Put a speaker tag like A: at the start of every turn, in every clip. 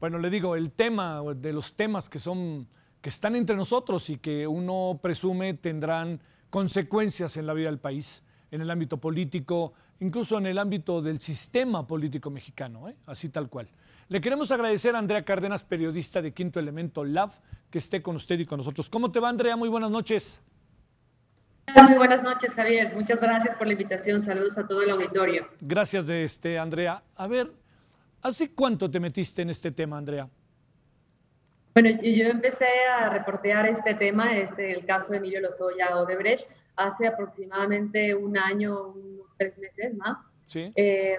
A: Bueno, le digo, el tema de los temas que son que están entre nosotros y que uno presume tendrán consecuencias en la vida del país, en el ámbito político, incluso en el ámbito del sistema político mexicano, ¿eh? así tal cual. Le queremos agradecer a Andrea Cárdenas, periodista de Quinto Elemento Lab, que esté con usted y con nosotros. ¿Cómo te va, Andrea? Muy buenas noches.
B: Muy buenas noches, Javier. Muchas gracias por la invitación. Saludos a todo el auditorio.
A: Gracias, de este, Andrea. A ver, ¿hace cuánto te metiste en este tema, Andrea?
B: Bueno, yo empecé a reportear este tema, este, el caso de Emilio Lozoya Odebrecht, hace aproximadamente un año, unos tres meses más.
A: Sí.
B: Eh,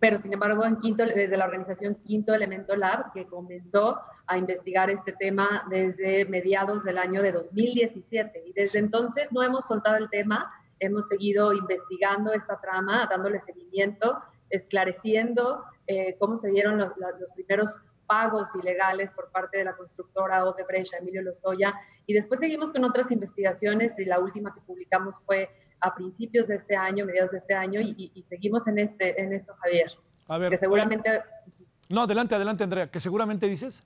B: pero sin embargo, en quinto, desde la organización Quinto Elemento Lab, que comenzó a investigar este tema desde mediados del año de 2017. Y desde entonces no hemos soltado el tema, hemos seguido investigando esta trama, dándole seguimiento, esclareciendo eh, cómo se dieron los, los primeros pagos ilegales por parte de la constructora Odebrecht, Emilio Lozoya, y después seguimos con otras investigaciones y la última que publicamos fue a principios de este año, mediados de este año, y, seguimos en, este, en esto, Javier.
A: A ver, que seguramente... no, adelante, adelante, Andrea, que seguramente dices.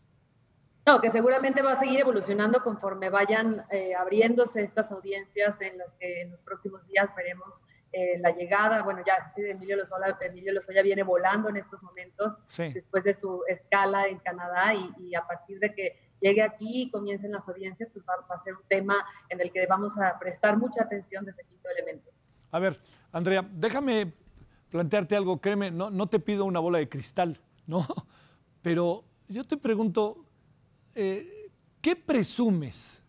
B: No, que seguramente va a seguir evolucionando conforme vayan eh, abriéndose estas audiencias en las que en los próximos días veremos eh, la llegada. Bueno, ya Emilio Lozoya, Emilio Lozoya viene volando en estos momentos después de su escala en Canadá y, y a partir de que llegue aquí y comiencen las audiencias, pues va, a ser un tema en el que vamos a prestar mucha atención desde quinto elemento.
A: A ver, Andrea, déjame plantearte algo, créeme, no, no te pido una bola de cristal, ¿no? Pero yo te pregunto, eh, ¿qué presumes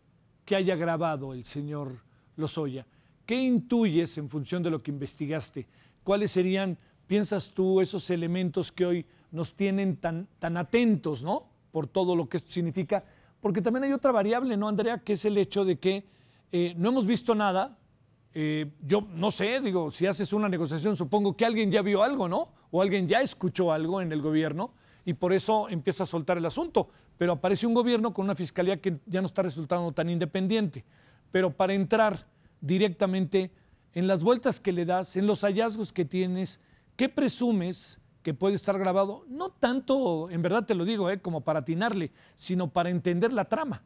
A: que haya grabado el señor Lozoya? ¿Qué intuyes en función de lo que investigaste? ¿Cuáles serían, piensas tú, esos elementos que hoy nos tienen tan, tan atentos, ¿no? por todo lo que esto significa, porque también hay otra variable, ¿no, Andrea? Que es el hecho de que eh, no hemos visto nada. Eh, yo no sé, digo, si haces una negociación, supongo que alguien ya vio algo, ¿no? O alguien ya escuchó algo en el gobierno y por eso empieza a soltar el asunto. Pero aparece un gobierno con una fiscalía que ya no está resultando tan independiente. Pero para entrar directamente en las vueltas que le das, en los hallazgos que tienes, ¿qué presumes que puede estar grabado, no tanto, en verdad te lo digo, eh, como para atinarle, sino para entender la trama.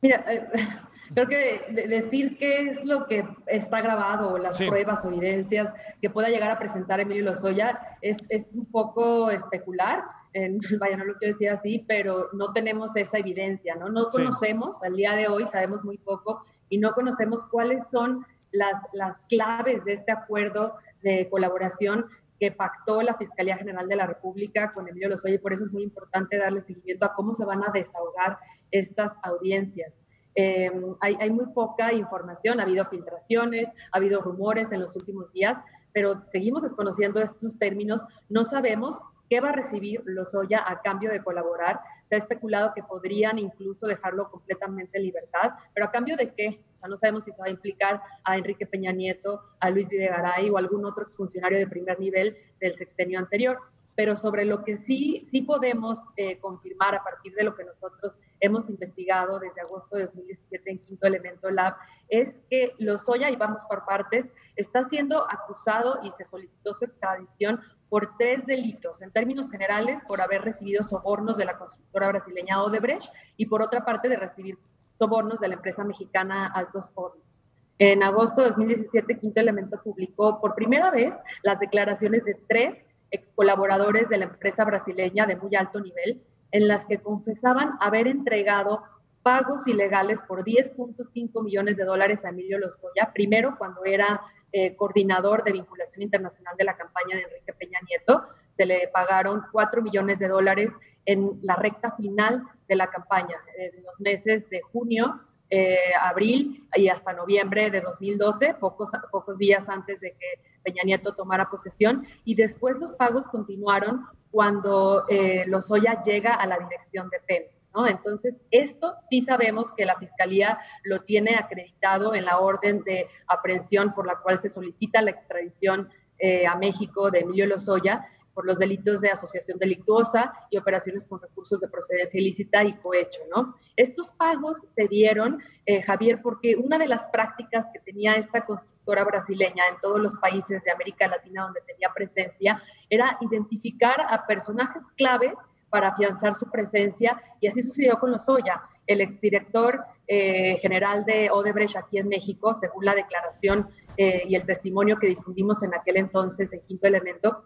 B: Mira, eh, creo que decir qué es lo que está grabado, o las pruebas o evidencias que pueda llegar a presentar Emilio Lozoya, es, es un poco especular. En, vaya, no lo quiero decir así, pero no tenemos esa evidencia, ¿no? No conocemos, al día de hoy sabemos muy poco y no conocemos cuáles son las, las claves de este acuerdo de colaboración que pactó la Fiscalía General de la República con Emilio Lozoya y por eso es muy importante darle seguimiento a cómo se van a desahogar estas audiencias. Em, hay, hay, muy poca información, ha habido filtraciones, ha habido rumores en los últimos días, pero seguimos desconociendo estos términos, no sabemos qué va a recibir Lozoya a cambio de colaborar. Se ha especulado que podrían incluso dejarlo completamente en libertad, pero a cambio de qué? no sabemos si se va a implicar a Enrique Peña Nieto, a Luis Videgaray o algún otro exfuncionario de primer nivel del sexenio anterior. Pero sobre lo que sí, sí podemos eh, confirmar a partir de lo que nosotros hemos investigado desde agosto de 2017 en Quinto Elemento Lab, es que Lozoya, y vamos por partes, está siendo acusado y se solicitó su extradición por tres delitos, en términos generales, por haber recibido sobornos de la constructora brasileña Odebrecht y por otra parte de recibir sobornos de la empresa mexicana Altos Hornos. En agosto de 2017, Quinto Elemento publicó por primera vez las declaraciones de tres ex colaboradores de la empresa brasileña de muy alto nivel, en las que confesaban haber entregado pagos ilegales por 10.5 millones de dólares a Emilio Lozoya, primero cuando era eh, coordinador de vinculación internacional de la campaña de Enrique Peña Nieto, se le pagaron 4 millones de dólares en la recta final de la campaña, en los meses de junio, eh, abril y hasta noviembre de 2012, pocos, pocos días antes de que Peña Nieto tomara posesión, y después los pagos continuaron cuando eh, Lozoya llega a la dirección de Pemex. ¿no? Entonces, esto sí sabemos que la Fiscalía lo tiene acreditado en la orden de aprehensión por la cual se solicita la extradición eh, a México de Emilio Lozoya, por los delitos de asociación delictuosa y operaciones con recursos de procedencia ilícita y cohecho, ¿no? Estos pagos se dieron, eh, Javier, porque una de las prácticas que tenía esta constructora brasileña en todos los países de América Latina donde tenía presencia era identificar a personajes clave para afianzar su presencia y así sucedió con Lozoya. El exdirector eh, general de Odebrecht aquí en México, según la declaración eh, y el testimonio que difundimos en aquel entonces en Quinto Elemento,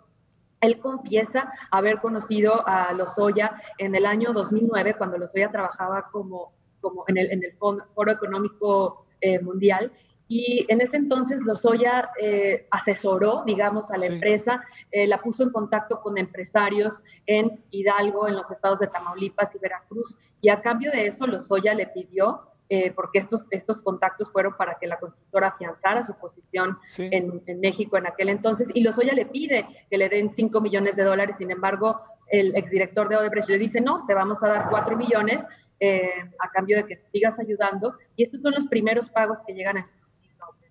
B: él confiesa haber conocido a Lozoya en el año 2009, cuando Lozoya trabajaba como, como en, el, en el Foro Económico eh, Mundial, y en ese entonces Lozoya eh, asesoró, digamos, a la empresa, eh, la puso en contacto con empresarios en Hidalgo, en los estados de Tamaulipas y Veracruz, y a cambio de eso Lozoya le pidió, eh, porque estos, estos contactos fueron para que la constructora afianzara su posición en, en, México en aquel entonces, y Lozoya le pide que le den 5 millones de dólares, sin embargo, el exdirector de Odebrecht le dice, no, te vamos a dar 4 millones a cambio de que sigas ayudando, y estos son los primeros pagos que llegan a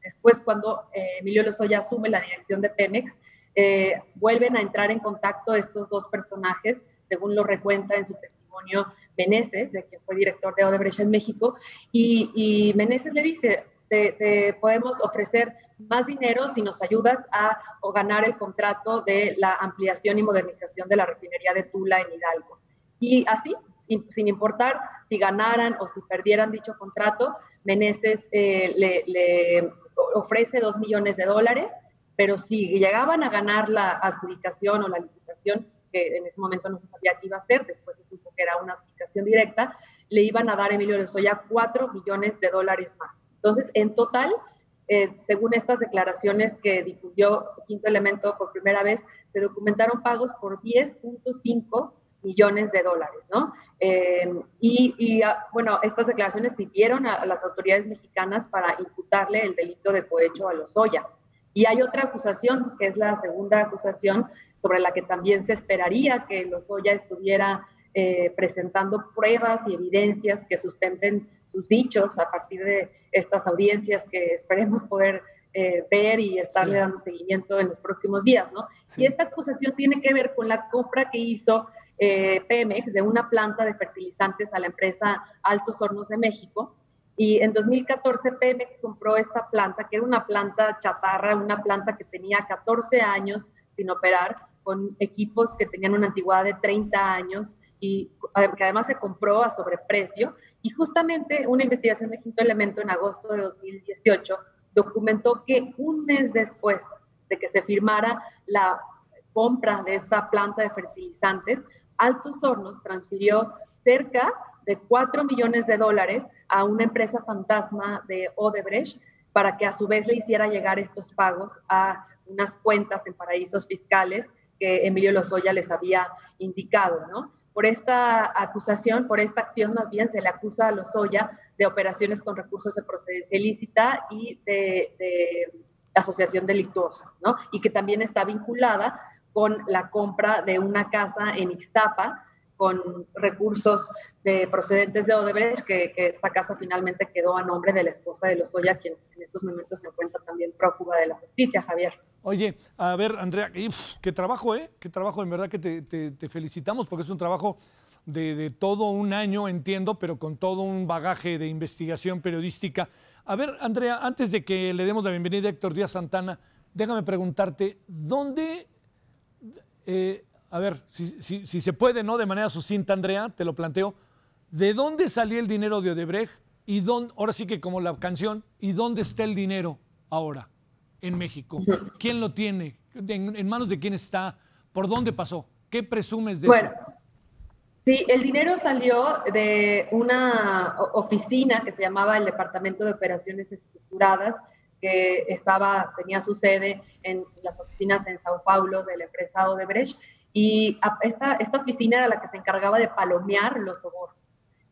B: Después, cuando eh, Emilio Lozoya asume la dirección de Pemex, eh, vuelven a entrar en contacto estos dos personajes, según lo recuenta en su testimonio Meneses, de quien fue director de Odebrecht en México, y, y Meneses le dice, te, podemos ofrecer más dinero si nos ayudas a ganar el contrato de la ampliación y modernización de la refinería de Tula en Hidalgo. Y así, sin importar si ganaran o si perdieran dicho contrato, Meneses eh, le, ofrece dos millones de dólares, pero si llegaban a ganar la adjudicación o la licitación, que en ese momento no se sabía qué iba a hacer, después se supo que era una adjudicación directa, le iban a dar a Emilio Lozoya cuatro millones de dólares más. Entonces, en total, eh, según estas declaraciones que difundió Quinto Elemento por primera vez, se documentaron pagos por 10.5 millones de dólares, ¿no? Eh, y, ah, bueno, estas declaraciones sirvieron a, las autoridades mexicanas para imputarle el delito de cohecho a Lozoya. Y hay otra acusación, que es la segunda acusación, sobre la que también se esperaría que Lozoya estuviera eh, presentando pruebas y evidencias que sustenten sus dichos a partir de estas audiencias que esperemos poder eh, ver y estarle dando seguimiento en los próximos días, ¿no? Y esta acusación tiene que ver con la compra que hizo eh, Pemex de una planta de fertilizantes a la empresa Altos Hornos de México. Y en 2014 Pemex compró esta planta, que era una planta chatarra, una planta que tenía 14 años sin operar, con equipos que tenían una antigüedad de 30 años y que además se compró a sobreprecio. Y justamente una investigación de Quinto Elemento en agosto de 2018 documentó que un mes después de que se firmara la compra de esta planta de fertilizantes, Altos Hornos transfirió cerca de 4 millones de dólares a una empresa fantasma de Odebrecht para que a su vez le hiciera llegar estos pagos a unas cuentas en paraísos fiscales que Emilio Lozoya les había indicado, ¿no? Por esta acusación, por esta acción más bien, se le acusa a Lozoya de operaciones con recursos de procedencia ilícita y de, asociación delictuosa, ¿no? Y que también está vinculada con la compra de una casa en Ixtapa con recursos de procedentes de Odebrecht, que, esta casa finalmente quedó a nombre de la esposa de Lozoya, quien en estos momentos se encuentra también prófuga de la justicia, Javier.
A: Oye, a ver, Andrea, qué trabajo, ¿eh? Qué trabajo, en verdad que te, felicitamos, porque es un trabajo de, todo un año, entiendo, pero con todo un bagaje de investigación periodística. A ver, Andrea, antes de que le demos la bienvenida a Héctor Díaz Santana, déjame preguntarte, ¿dónde eh, a ver, si, se puede, ¿no? De manera sucinta, Andrea, te lo planteo. ¿De dónde salió el dinero de Odebrecht? Y ahora sí que como la canción, ¿y dónde está el dinero ahora en México? ¿Quién lo tiene? ¿En, manos de quién está? ¿Por dónde pasó? ¿Qué presumes de eso?
B: Sí, el dinero salió de una oficina que se llamaba el Departamento de Operaciones Estructuradas, que estaba, tenía su sede en las oficinas en Sao Paulo de la empresa Odebrecht, y esta, esta oficina era la que se encargaba de palomear los sobornos.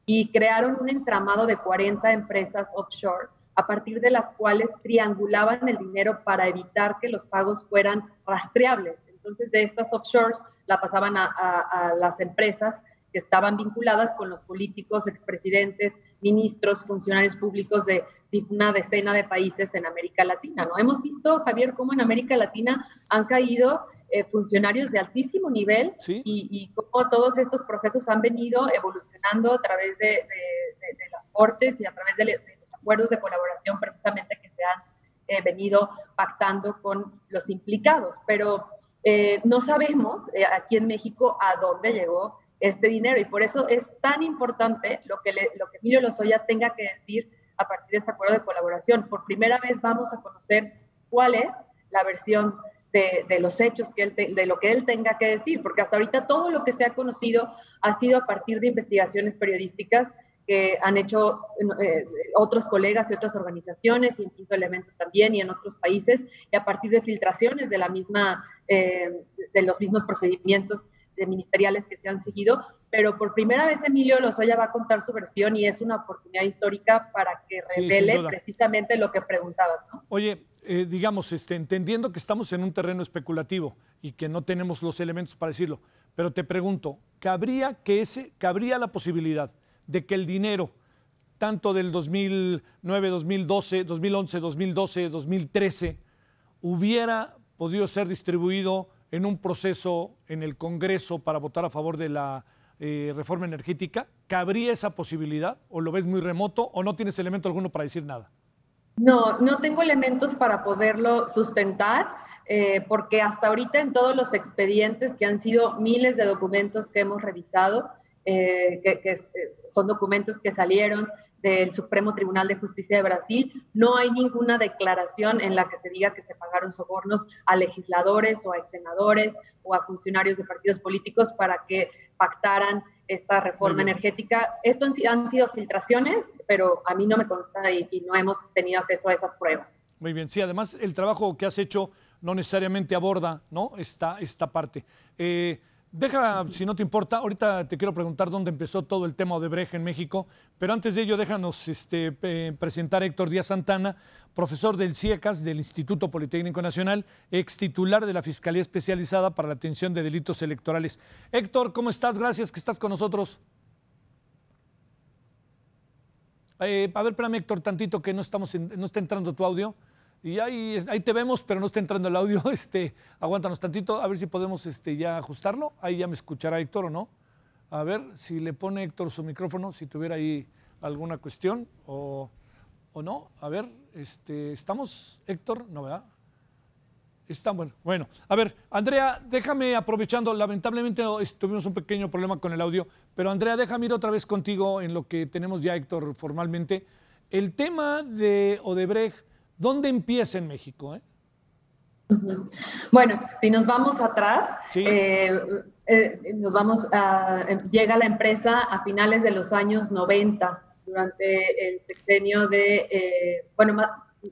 B: Y crearon un entramado de 40 empresas offshore, a partir de las cuales triangulaban el dinero para evitar que los pagos fueran rastreables. Entonces, de estas offshores la pasaban a, a las empresas que estaban vinculadas con los políticos, expresidentes, ministros, funcionarios públicos de una decena de países en América Latina. ¿no? Hemos visto, Javier, cómo en América Latina han caído eh, funcionarios de altísimo nivel y, cómo todos estos procesos han venido evolucionando a través de, las cortes y a través de, acuerdos de colaboración precisamente que se han eh, venido pactando con los implicados. Pero eh, no sabemos aquí en México a dónde llegó este dinero. Y por eso es tan importante lo que, lo que Emilio Lozoya tenga que decir a partir de este acuerdo de colaboración. Por primera vez vamos a conocer cuál es la versión de, de, los hechos, que él de lo que él tenga que decir, porque hasta ahorita todo lo que se ha conocido ha sido a partir de investigaciones periodísticas que han hecho eh, otros colegas y otras organizaciones, y en Quinto Elemento también, y en otros países, y a partir de filtraciones de, la misma, eh, de los mismos procedimientos de ministeriales que se han seguido, pero por primera vez Emilio Lozoya va a contar su versión y es una oportunidad histórica para que revele precisamente lo que preguntabas.
A: Oye, eh, digamos, este, entendiendo que estamos en un terreno especulativo y que no tenemos los elementos para decirlo, pero te pregunto, ¿cabría, que ese, ¿cabría la posibilidad de que el dinero, tanto del 2009, 2012, 2011, 2012, 2013, hubiera podido ser distribuido en un proceso en el Congreso para votar a favor de la eh, reforma energética? ¿Cabría esa posibilidad o lo ves muy remoto o no tienes elemento alguno para decir nada?
B: No, no tengo elementos para poderlo sustentar. Eh, porque hasta ahorita en todos los expedientes, que han sido miles de documentos que hemos revisado, eh, que, eh, son documentos que salieron del Supremo Tribunal de Justicia de Brasil, no hay ninguna declaración en la que se diga que se pagaron sobornos a legisladores o a senadores o a funcionarios de partidos políticos para que pactaran esta reforma energética. Esto han, sido filtraciones, pero a mí no me consta y, y, no hemos tenido acceso a esas pruebas.
A: Muy bien, sí, además el trabajo que has hecho no necesariamente aborda ¿no? esta, esta parte. Eh, Deja, si no te importa, ahorita te quiero preguntar dónde empezó todo el tema de Breja en México, pero antes de ello déjanos este, presentar a Héctor Díaz Santana, profesor del CIECAS del Instituto Politécnico Nacional, ex titular de la Fiscalía Especializada para la Atención de Delitos Electorales. Héctor, ¿cómo estás? Gracias que estás con nosotros. Eh, a ver, espérame Héctor, tantito que no, estamos no está entrando tu audio. Y ahí, ahí te vemos, pero no está entrando el audio. Este, aguántanos tantito, a ver si podemos este, ya ajustarlo. Ahí ya me escuchará Héctor o no. A ver si le pone Héctor su micrófono, si tuviera ahí alguna cuestión o, o no. A ver, este, ¿estamos, Héctor? No, ¿verdad? Está bueno. Bueno, a ver, Andrea, déjame aprovechando, lamentablemente tuvimos un pequeño problema con el audio, pero Andrea, déjame ir otra vez contigo en lo que tenemos ya, Héctor, formalmente. El tema de Odebrecht ¿Dónde empieza en México? Eh?
B: Bueno, si nos vamos atrás, eh, eh, nos vamos a, llega la empresa a finales de los años 90, durante el sexenio de, bueno,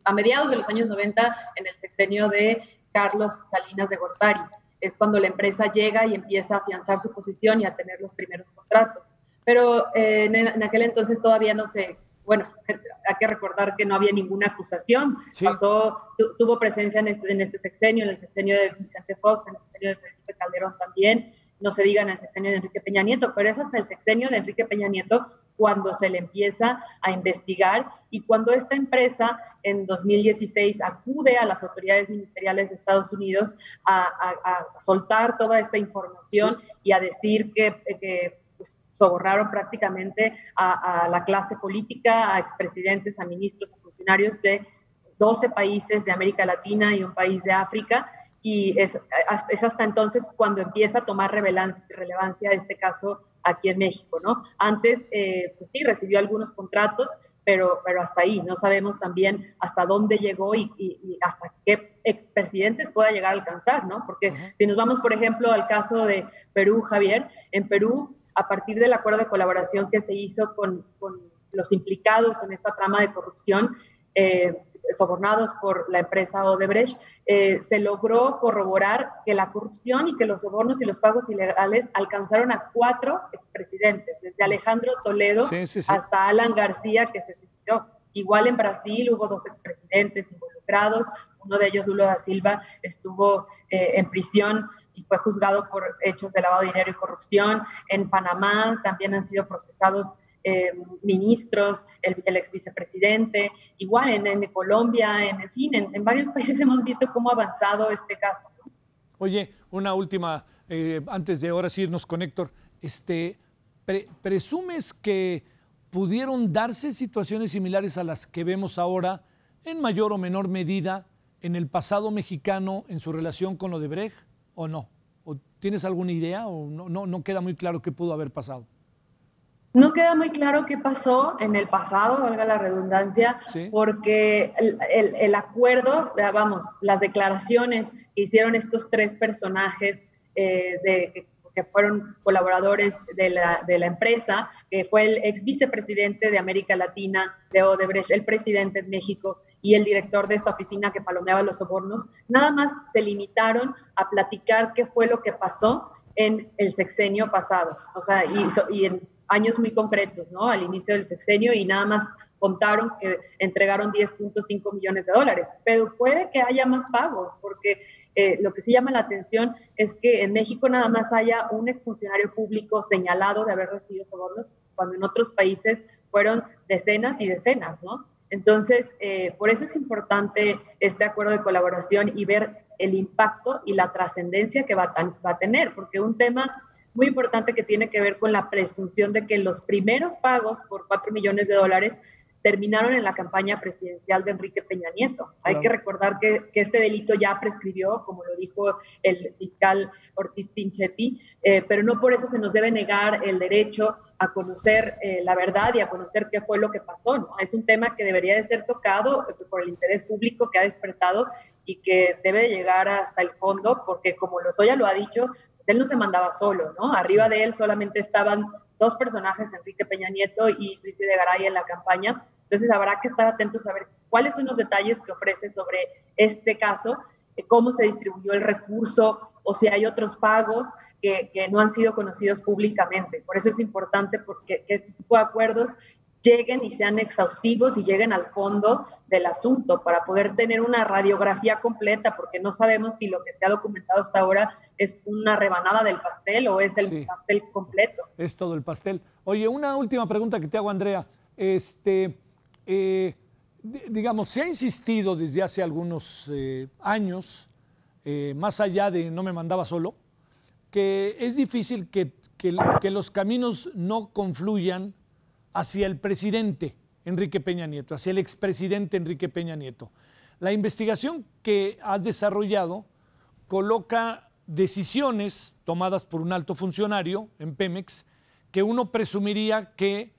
B: a mediados de los años 90, en el sexenio de Carlos Salinas de Gortari. Es cuando la empresa llega y empieza a afianzar su posición y a tener los primeros contratos. Pero en aquel entonces todavía no se bueno, hay que recordar que no había ninguna acusación. Pasó, tuvo presencia en este, en este sexenio, en el sexenio de Vicente Fox, en el sexenio de Felipe Calderón también, no se diga en el sexenio de Enrique Peña Nieto, pero es hasta el sexenio de Enrique Peña Nieto cuando se le empieza a investigar y cuando esta empresa en 2016 acude a las autoridades ministeriales de Estados Unidos a, soltar toda esta información y a decir que, que sobornaron prácticamente a, la clase política, a expresidentes, a ministros, a funcionarios de 12 países de América Latina y un país de África. Y es, es hasta entonces cuando empieza a tomar relevancia este caso aquí en México, ¿no? Antes, eh, pues sí, recibió algunos contratos, pero, pero hasta ahí. No sabemos también hasta dónde llegó y, hasta qué expresidentes pueda llegar a alcanzar, ¿no? Porque si nos vamos, por ejemplo, al caso de Perú, Javier, en Perú a partir del acuerdo de colaboración que se hizo con, los implicados en esta trama de corrupción, eh, sobornados por la empresa Odebrecht, eh, se logró corroborar que la corrupción y que los sobornos y los pagos ilegales alcanzaron a cuatro expresidentes, desde Alejandro Toledo hasta Alan García, que se suicidó. Igual en Brasil hubo dos expresidentes involucrados, uno de ellos, Lula da Silva, estuvo eh, en prisión y fue juzgado por hechos de lavado de dinero y corrupción. En Panamá también han sido procesados eh, ministros, el, ex vicepresidente, igual en, Colombia, en, fin, en, varios países hemos visto cómo ha avanzado este caso.
A: Oye, una última, eh, antes de ahora irnos con Héctor, este, ¿presumes que pudieron darse situaciones similares a las que vemos ahora, en mayor o menor medida, en el pasado mexicano en su relación con Odebrecht? O no? ¿O tienes alguna idea o no, no, no queda muy claro qué pudo haber pasado?
B: No queda muy claro qué pasó en el pasado, valga la redundancia, porque el, el, acuerdo, vamos, las declaraciones que hicieron estos tres personajes eh, de, que fueron colaboradores de la, de la, empresa, que fue el ex vicepresidente de América Latina de Odebrecht, el presidente de México y el director de esta oficina que palomeaba los sobornos, nada más se limitaron a platicar qué fue lo que pasó en el sexenio pasado, o sea, y, y en años muy concretos, ¿no? Al inicio del sexenio y nada más contaron que entregaron 10.5 millones de dólares, pero puede que haya más pagos, porque eh, lo que sí llama la atención es que en México nada más haya un exfuncionario público señalado de haber recibido sobornos, cuando en otros países fueron decenas y decenas, ¿no? Entonces, eh, por eso es importante este acuerdo de colaboración y ver el impacto y la trascendencia que va va a tener, porque un tema muy importante que tiene que ver con la presunción de que los primeros pagos por 4 millones de dólares terminaron en la campaña presidencial de Enrique Peña Nieto. Hay que recordar que, este delito ya prescribió, como lo dijo el fiscal Ortiz Pinchetti, eh, pero no por eso se nos debe negar el derecho a conocer eh, la verdad y a conocer qué fue lo que pasó. ¿no? Es un tema que debería de ser tocado eh, por el interés público que ha despertado y que debe de llegar hasta el fondo, porque como Lozoya lo ha dicho, él no se mandaba solo, ¿no? Arriba de él solamente estaban dos personajes, Enrique Peña Nieto y Luis de Garay en la campaña. Entonces habrá que estar atentos a ver cuáles son los detalles que ofrece sobre este caso, cómo se distribuyó el recurso o si hay otros pagos que, que no han sido conocidos públicamente. Por eso es importante porque este tipo de acuerdos lleguen y sean exhaustivos y lleguen al fondo del asunto para poder tener una radiografía completa, porque no sabemos si lo que se ha documentado hasta ahora es una rebanada del pastel o es el pastel completo.
A: Es todo el pastel. Oye, una última pregunta que te hago, Andrea. Este, eh, digamos, se ha insistido desde hace algunos eh, años, eh, más allá de no me mandaba solo, que es difícil que, que los caminos no confluyan hacia el presidente Enrique Peña Nieto, hacia el expresidente Enrique Peña Nieto. La investigación que has desarrollado coloca decisiones tomadas por un alto funcionario en Pemex que uno presumiría que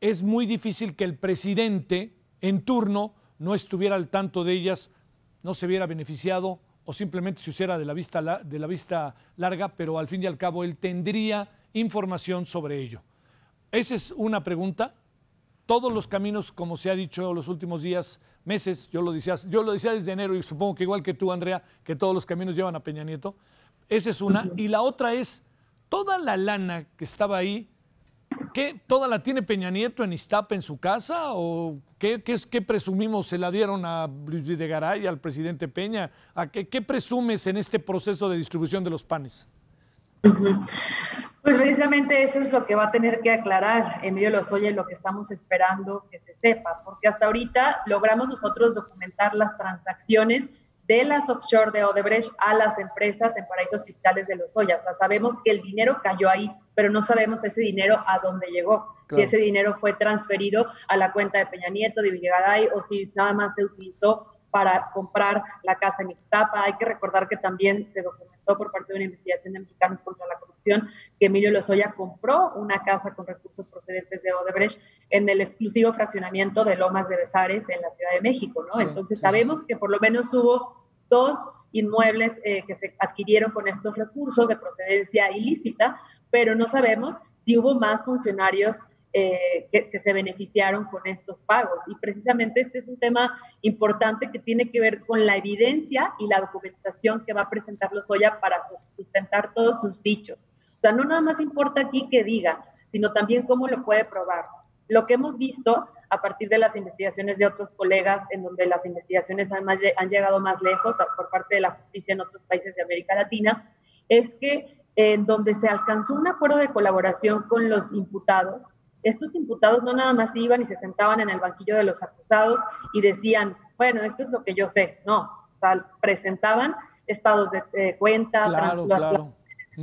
A: es muy difícil que el presidente en turno no estuviera al tanto de ellas, no se viera beneficiado o simplemente se hiciera de la vista, de la vista larga, pero al fin y al cabo él tendría información sobre ello. Esa es una pregunta. Todos los caminos, como se ha dicho los últimos días, meses, yo lo decía, yo lo decía desde enero y supongo que igual que tú, Andrea, que todos los caminos llevan a Peña Nieto. Esa es una. Y la otra es, toda la lana que estaba ahí, ¿qué, ¿toda la tiene Peña Nieto en Iztapa en su casa? ¿O qué, qué, qué presumimos se la dieron a Luis de Garay, al presidente Peña? ¿A qué, qué presumes en este proceso de distribución de los panes?
B: Pues precisamente eso es lo que va a tener que aclarar Emilio Lozoya y lo que estamos esperando que se sepa, porque hasta ahorita logramos nosotros documentar las transacciones de las offshore de Odebrecht a las empresas en paraísos fiscales de Lozoya. O sea, sabemos que el dinero cayó ahí, pero no sabemos ese dinero a dónde llegó. Si ese dinero fue transferido a la cuenta de Peña Nieto, de Villegaray, o si nada más se utilizó para comprar la casa en Ixtapa. Hay que recordar que también se documentó por parte de una investigación de Mexicanos contra la Corrupción, que Emilio Lozoya compró una casa con recursos procedentes de Odebrecht en el exclusivo fraccionamiento de Lomas de Besares en la Ciudad de México, ¿no? Entonces sabemos que por lo menos hubo dos inmuebles eh, que se adquirieron con estos recursos de procedencia ilícita, pero no sabemos si hubo más funcionarios eh, que, se beneficiaron con estos pagos. Y precisamente este es un tema importante que tiene que ver con la evidencia y la documentación que va a presentar Lozoya para sustentar todos sus dichos. O sea, no nada más importa aquí que diga, sino también cómo lo puede probar. Lo que hemos visto a partir de las investigaciones de otros colegas, en donde las investigaciones han, han llegado más lejos por parte de la justicia en otros países de América Latina, es que en donde se alcanzó un acuerdo de colaboración con los imputados, estos imputados no nada más iban y se sentaban en el banquillo de los acusados y decían, bueno, esto es lo que yo sé, no, o sea, presentaban estados de cuenta,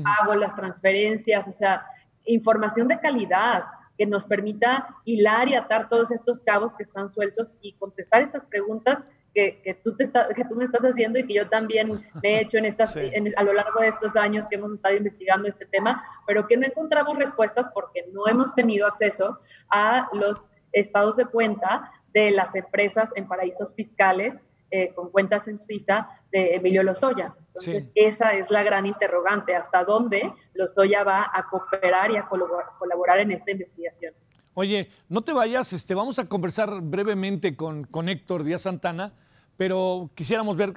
B: pago, las transferencias, o sea, información de calidad que nos permita hilar y atar todos estos cabos que están sueltos y contestar estas preguntas que, tú te que tú me estás haciendo y que yo también me he hecho en estas, a lo largo de estos años que hemos estado investigando este tema, pero que no encontramos respuestas porque no hemos tenido acceso a los estados de cuenta de las empresas en paraísos fiscales eh, con cuentas en Suiza de Emilio Lozoya. Entonces, esa es la gran interrogante, hasta dónde Lozoya va a cooperar y a colaborar en esta investigación.
A: Oye, no te vayas, este, vamos a conversar brevemente con, con Héctor Díaz Santana, pero quisiéramos ver,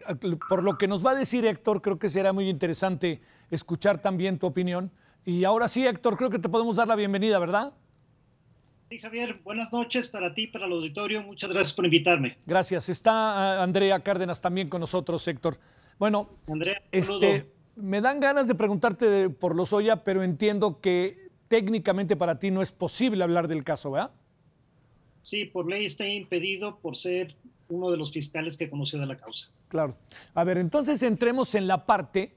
A: por lo que nos va a decir Héctor, creo que será muy interesante escuchar también tu opinión. Y ahora sí, Héctor, creo que te podemos dar la bienvenida, ¿verdad?
C: Sí, Javier, buenas noches para ti, para el auditorio. Muchas gracias por invitarme.
A: Gracias. Está ah, Andrea Cárdenas también con nosotros, Héctor. Bueno, Andrea, este, me dan ganas de preguntarte por Lozoya, pero entiendo que técnicamente para ti no es posible hablar del caso, ¿verdad?
C: Sí, por ley está impedido por ser uno de los fiscales que conoció de la causa.
A: Claro. A ver, entonces entremos en la parte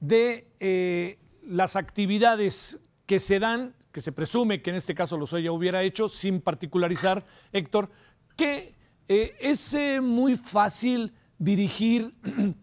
A: de eh, las actividades que se dan, que se presume que en este caso Lozoya hubiera hecho, sin particularizar, Héctor, que eh, es eh, muy fácil dirigir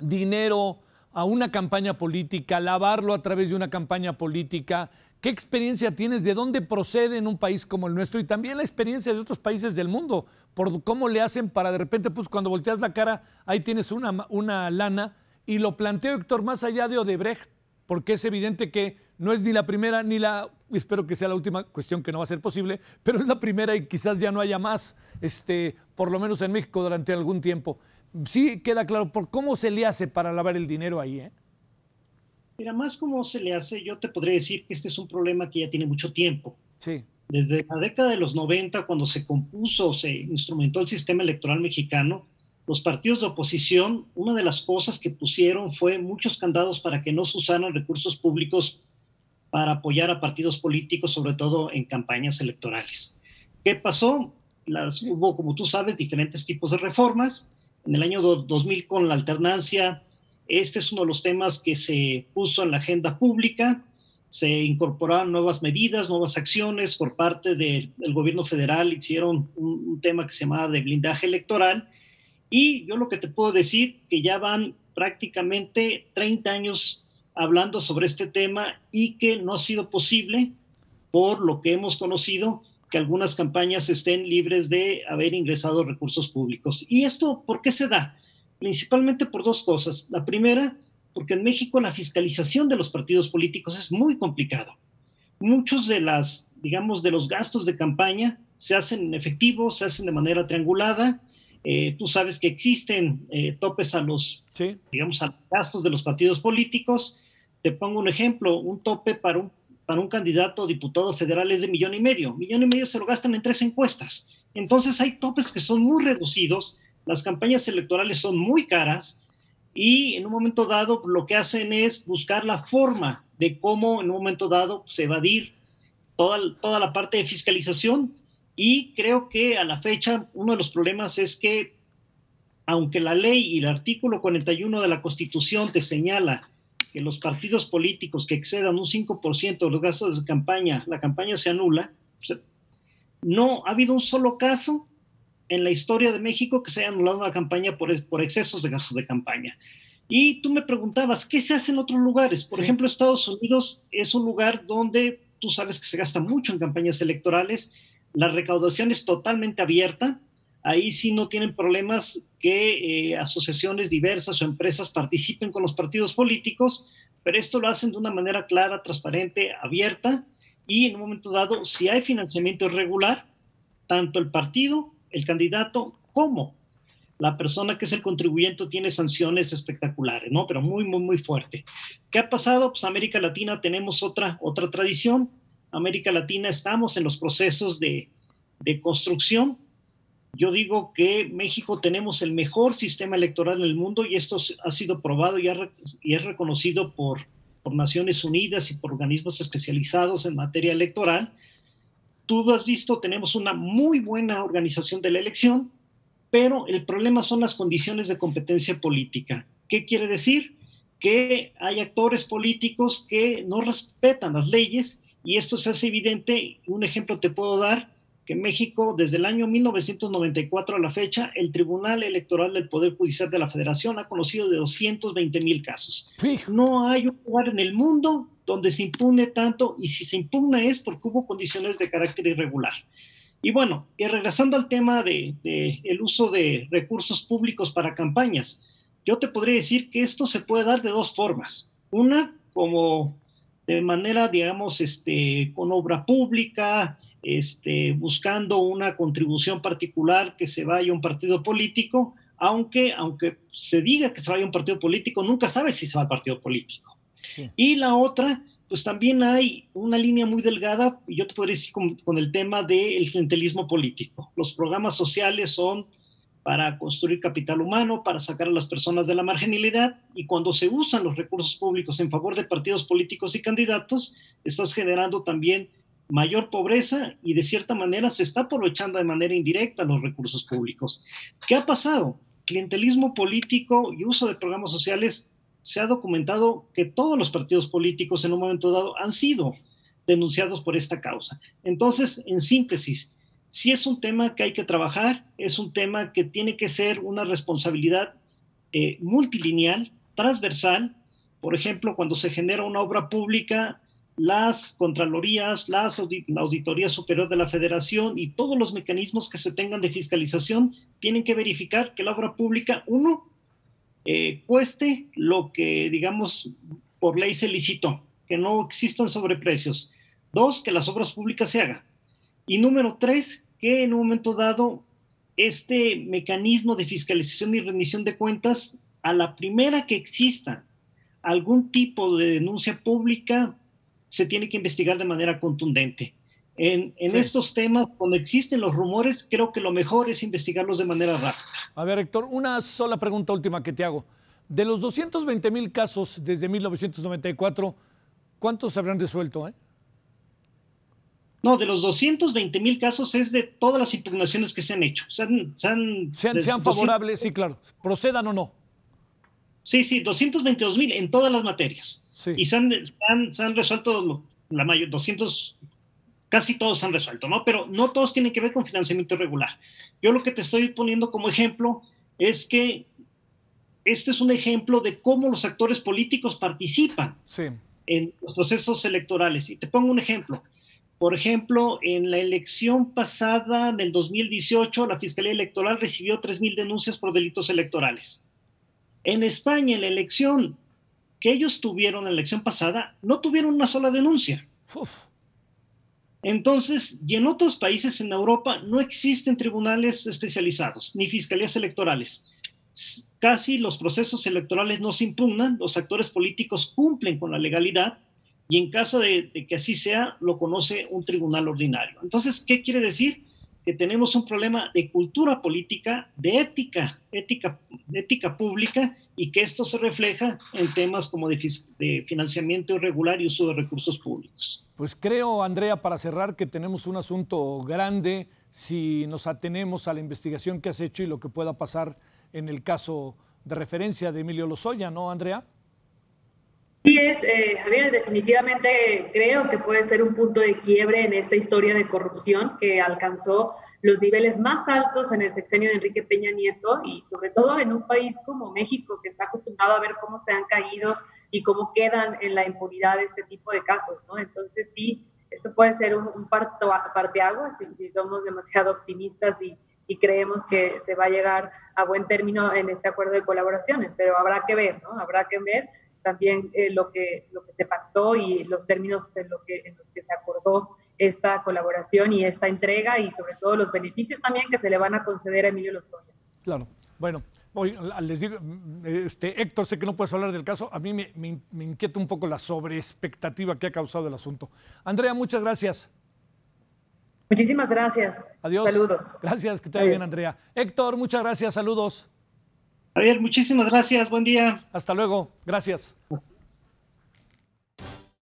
A: dinero a una campaña política, lavarlo a través de una campaña política, ¿Qué experiencia tienes? ¿De dónde procede en un país como el nuestro? Y también la experiencia de otros países del mundo, por cómo le hacen para de repente, pues cuando volteas la cara, ahí tienes una, una lana. Y lo planteo, Héctor, más allá de Odebrecht, porque es evidente que no es ni la primera ni la, espero que sea la última cuestión que no va a ser posible, pero es la primera y quizás ya no haya más, este, por lo menos en México durante algún tiempo. Sí queda claro por cómo se le hace para lavar el dinero ahí, ¿eh?
C: Mira, más como se le hace, yo te podría decir que este es un problema que ya tiene mucho tiempo.
A: Sí.
C: Desde la década de los 90, cuando se compuso, se instrumentó el sistema electoral mexicano, los partidos de oposición, una de las cosas que pusieron fue muchos candados para que no se usaran recursos públicos para apoyar a partidos políticos, sobre todo en campañas electorales. ¿Qué pasó? Las, hubo, como tú sabes, diferentes tipos de reformas. En el año 2000, con la alternancia este es uno de los temas que se puso en la agenda pública. Se incorporaron nuevas medidas, nuevas acciones por parte del gobierno federal. Hicieron un, tema que se llamaba de blindaje electoral. Y yo lo que te puedo decir, que ya van prácticamente 30 años hablando sobre este tema y que no ha sido posible, por lo que hemos conocido, que algunas campañas estén libres de haber ingresado recursos públicos. ¿Y esto por qué se da? Principalmente por dos cosas. La primera, porque en México la fiscalización de los partidos políticos es muy complicado. Muchos de las, digamos, de los gastos de campaña se hacen en efectivo, se hacen de manera triangulada. Eh, tú sabes que existen eh, topes a los, digamos, a los gastos de los partidos políticos. Te pongo un ejemplo, un tope para un, para un candidato a diputado federal es de millón y medio. Millón y medio se lo gastan en tres encuestas. Entonces hay topes que son muy reducidos las campañas electorales son muy caras y en un momento dado lo que hacen es buscar la forma de cómo en un momento dado se evadir toda, toda la parte de fiscalización. Y creo que a la fecha uno de los problemas es que aunque la ley y el artículo 41 de la Constitución te señala que los partidos políticos que excedan un 5% de los gastos de campaña, la campaña se anula, pues, no ha habido un solo caso en la historia de México que se haya anulado una campaña por, por excesos de gastos de campaña. Y tú me preguntabas, ¿qué se hace en otros lugares? Por ejemplo, Estados Unidos es un lugar donde tú sabes que se gasta mucho en campañas electorales, la recaudación es totalmente abierta, ahí sí no tienen problemas que eh, asociaciones diversas o empresas participen con los partidos políticos, pero esto lo hacen de una manera clara, transparente, abierta, y en un momento dado, si hay financiamiento irregular, tanto el partido el candidato como la persona que es el contribuyente tiene sanciones espectaculares, ¿no? Pero muy, muy, muy fuerte. ¿Qué ha pasado? Pues América Latina tenemos otra, otra tradición. América Latina estamos en los procesos de, de construcción. Yo digo que México tenemos el mejor sistema electoral en el mundo y esto ha sido probado y, y es reconocido por, por Naciones Unidas y por organismos especializados en materia electoral tú has visto, tenemos una muy buena organización de la elección, pero el problema son las condiciones de competencia política. ¿Qué quiere decir? Que hay actores políticos que no respetan las leyes y esto se hace evidente. Un ejemplo te puedo dar. que en México, desde el año 1994 a la fecha, el Tribunal Electoral del Poder Judicial de la Federación ha conocido de 220 mil casos. No hay un lugar en el mundo donde se impugne tanto y si se impugna es porque hubo condiciones de carácter irregular. Y bueno, y regresando al tema de, uso de recursos públicos para campañas, yo te podría decir que esto se puede dar de dos formas. Una, como de manera, digamos, este, con obra pública, este, buscando una contribución particular que se vaya a un partido político, aunque, aunque se diga que se vaya a un partido político, nunca sabe si se va al partido político. Y la otra, pues también hay una línea muy delgada, y yo te podría decir con, el tema del clientelismo político. Los programas sociales son para construir capital humano, para sacar a las personas de la marginalidad, y cuando se usan los recursos públicos en favor de partidos políticos y candidatos, estás generando también mayor pobreza y de cierta manera se está aprovechando de manera indirecta los recursos públicos. ¿Qué ha pasado? Clientelismo político y uso de programas sociales, se ha documentado que todos los partidos políticos en un momento dado han sido denunciados por esta causa. Entonces, en síntesis, si es un tema que hay que trabajar, es un tema que tiene que ser una responsabilidad eh, multilineal, transversal. Por ejemplo, cuando se genera una obra pública, las Contralorías, las la Auditoría Superior de la Federación y todos los mecanismos que se tengan de fiscalización tienen que verificar que la obra pública, uno, eh, cueste lo que, digamos, por ley se licitó, que no existan sobreprecios. Dos, que las obras públicas se hagan. Y número tres, que en un momento dado este mecanismo de fiscalización y rendición de cuentas, a la primera que exista algún tipo de denuncia pública, se tiene que investigar de manera contundente. En, estos temas, cuando existen los rumores, creo que lo mejor es investigarlos de manera rápida.
A: A ver, Héctor, una sola pregunta última que te hago. De los 220 mil casos desde 1994, ¿cuántos se habrán resuelto? Eh?
C: No, de los 220 mil casos es de todas las impugnaciones que se han hecho.
A: Sean, sean, sean, favorables, sí, claro. Procedan o no.
C: Sí, sí, 222 mil en todas las materias. Y se han, se han, resuelto la mayor, 200, casi todos han resuelto, ¿no? Pero no todos tienen que ver con financiamiento irregular. Yo lo que te estoy poniendo como ejemplo es que este es un ejemplo de cómo los actores políticos participan en los procesos electorales. Y te pongo un ejemplo. Por ejemplo, en la elección pasada del 2018, la Fiscalía Electoral recibió 3.000 denuncias por delitos electorales. En España, en la elección que ellos tuvieron, la elección pasada, no tuvieron una sola denuncia. Entonces, y en otros países en Europa no existen tribunales especializados ni fiscalías electorales. Casi los procesos electorales no se impugnan, los actores políticos cumplen con la legalidad y en caso de, que así sea, lo conoce un tribunal ordinario. Entonces, ¿qué quiere decir? Que tenemos un problema de cultura política, de ética, ética, ética pública, y que esto se refleja en temas como de, de, financiamiento irregular y uso de recursos públicos.
A: Pues creo, Andrea, para cerrar, que tenemos un asunto grande si nos atenemos a la investigación que has hecho y lo que pueda pasar en el caso de referencia de Emilio Lozoya, ¿no, Andrea?
B: Sí, es, eh, Javier, definitivamente creo que puede ser un punto de quiebre en esta historia de corrupción que alcanzó los niveles más altos en el sexenio de Enrique Peña Nieto y sobre todo en un país como México que está acostumbrado a ver cómo se han caído y cómo quedan en la impunidad este tipo de casos, ¿no? Entonces sí, esto puede ser un, un parto, parteaguas si, si somos demasiado optimistas y, y creemos que se va a llegar a buen término en este acuerdo de colaboraciones, pero habrá que ver, ¿no? Habrá que ver también eh, lo, que, lo que se pactó y los términos en, lo que, en los que se acordó esta colaboración y esta entrega y sobre todo los beneficios también que se le van a conceder a Emilio Lozoya.
A: Claro, bueno, hoy les digo, este, Héctor, sé que no puedes hablar del caso, a mí me, me, inquieta un poco la sobreexpectativa que ha causado el asunto. Andrea, muchas gracias.
B: Muchísimas gracias.
A: Adiós.
B: Saludos.
A: Gracias, que te vaya bien, Andrea. Héctor, muchas gracias, saludos.
C: Javier, muchísimas gracias. Buen día.
A: Hasta luego. Gracias.